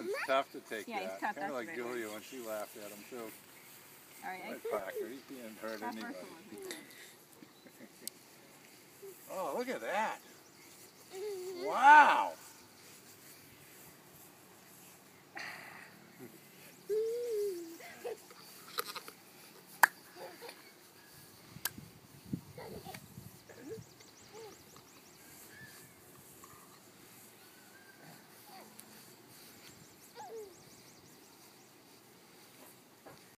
one's tough to take Yeah, he's that. tough, Kind of like the right Julia when she laughed at him too. All right, I That Packer, he can't hurt that anybody. Oh, look at that.